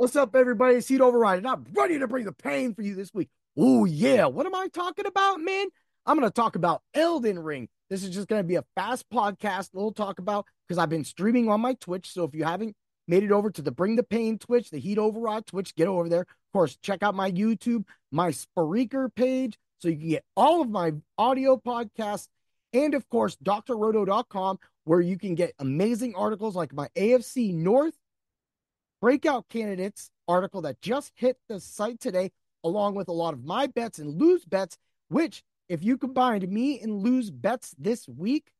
What's up, everybody? It's Heat Override, and I'm ready to bring the pain for you this week. Oh, yeah. What am I talking about, man? I'm going to talk about Elden Ring. This is just going to be a fast podcast, little talk about because I've been streaming on my Twitch. So if you haven't made it over to the Bring the Pain Twitch, the Heat Override Twitch, get over there. Of course, check out my YouTube, my Spreaker page, so you can get all of my audio podcasts, and of course, drroto.com, where you can get amazing articles like my AFC North breakout candidates article that just hit the site today, along with a lot of my bets and lose bets, which, if you combined me and lose bets this week,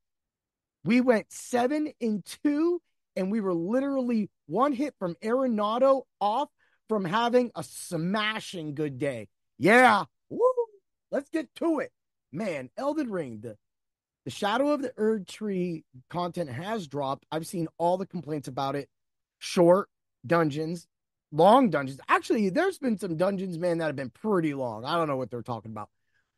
we went seven and two, and we were literally one hit from Arenado off from having a smashing good day. Yeah. Woo! Let's get to it. Man, Elden Ring, the, the Shadow of the Erdtree content has dropped. I've seen all the complaints about it. Short, dungeons, long dungeons. Actually, there's been some dungeons, man, that have been pretty long. I don't know what they're talking about.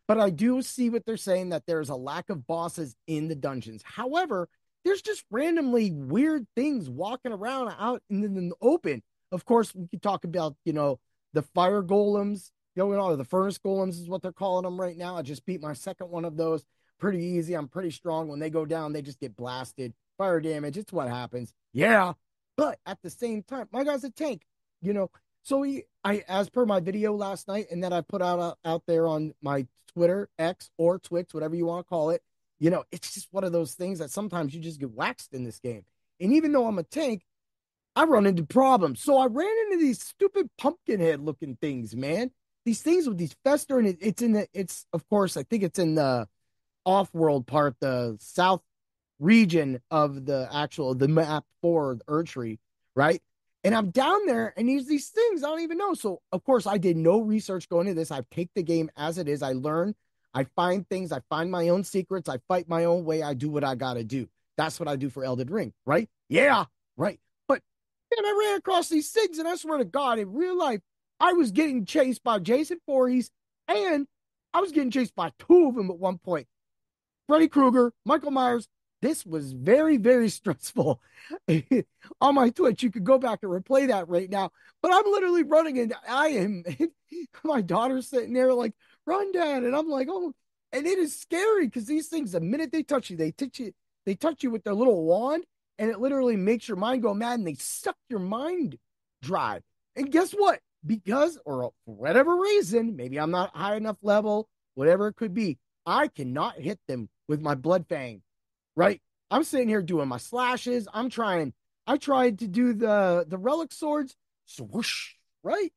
But I do see what they're saying that there's a lack of bosses in the dungeons. However, there's just randomly weird things walking around out in the open. Of course, we could talk about, you know, the fire golems going on, or the furnace golems is what they're calling them right now. I just beat my second one of those pretty easy. I'm pretty strong. When they go down, they just get blasted. Fire damage. It's what happens. Yeah. But at the same time, my guy's a tank, you know. So he, I, as per my video last night, and that I put out uh, out there on my Twitter, X, or Twix, whatever you want to call it. You know, it's just one of those things that sometimes you just get waxed in this game. And even though I'm a tank, I run into problems. So I ran into these stupid pumpkin head looking things, man. These things with these fester, and it, it's in the, it's of course, I think it's in the off world part, the south region of the actual the map for Erdtree, right? And I'm down there and these these things I don't even know. So of course I did no research going into this. I take the game as it is. I learn, I find things, I find my own secrets, I fight my own way, I do what I gotta do. That's what I do for Elden Ring, right? Yeah, right. But man, I ran across these things, and I swear to God, in real life, I was getting chased by Jason Voorhees, and I was getting chased by two of them at one point. Freddy Krueger, Michael Myers, this was very, very stressful. On my Twitch, you could go back and replay that right now. But I'm literally running and I am my daughter's sitting there like, run dad. And I'm like, oh, and it is scary because these things, the minute they touch you, they touch you, they touch you with their little wand, and it literally makes your mind go mad and they suck your mind dry. And guess what? Because, or whatever reason, maybe I'm not high enough level, whatever it could be, I cannot hit them with my blood fang right? I'm sitting here doing my slashes. I'm trying. I tried to do the the relic swords, swoosh, right?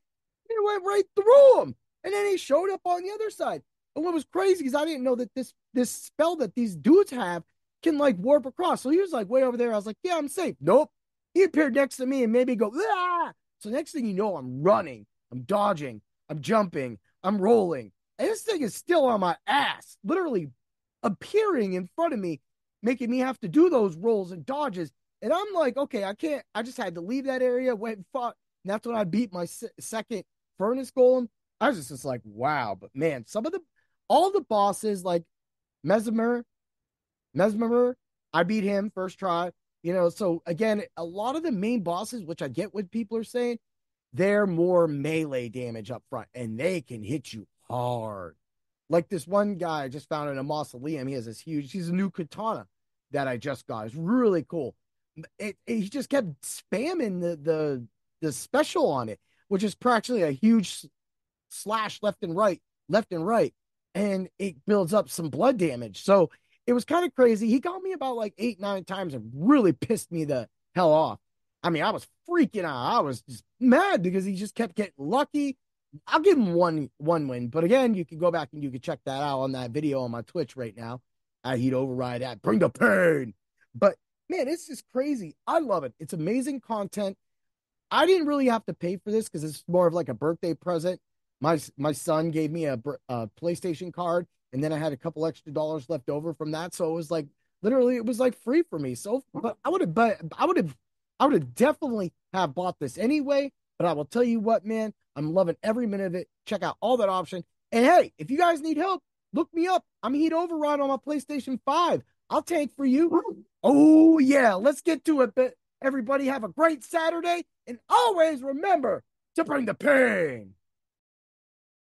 It went right through him, and then he showed up on the other side. And what was crazy is I didn't know that this this spell that these dudes have can like warp across. So he was like way over there. I was like, yeah, I'm safe. Nope. He appeared next to me and maybe go, ah. So next thing you know, I'm running, I'm dodging, I'm jumping, I'm rolling. And this thing is still on my ass, literally appearing in front of me making me have to do those rolls and dodges. And I'm like, okay, I can't. I just had to leave that area, went and fought. And that's when I beat my se- second furnace golem. I was just, just like, wow. But man, some of the, all the bosses like Messmer, Messmer, I beat him first try. You know, so again, a lot of the main bosses, which I get what people are saying, they're more melee damage up front and they can hit you hard. Like this one guy I just found in a mausoleum. He has this huge, he's a new katana that I just got. It's really cool. It, it, he just kept spamming the, the the special on it, which is practically a huge slash left and right, left and right, and it builds up some blood damage. So it was kind of crazy. He got me about like eight, nine times and really pissed me the hell off. I mean, I was freaking out. I was just mad because he just kept getting lucky. I'll give him one one win, but again, you can go back and you can check that out on that video on my Twitch right now. I Heat Override that, bring the pain. But man, it's just crazy. I love it. It's amazing content. I didn't really have to pay for this because it's more of like a birthday present. My my son gave me a, a PlayStation card, and then I had a couple extra dollars left over from that, so it was like literally it was like free for me. So, but I would have, but I would have, I would have definitely have bought this anyway. But I will tell you what, man, I'm loving every minute of it. Check out all that option. And hey, if you guys need help, look me up. I'm Heat Override on my PlayStation 5. I'll tank for you. Oh, yeah. Let's get to it. But everybody have a great Saturday. And always remember to bring the pain.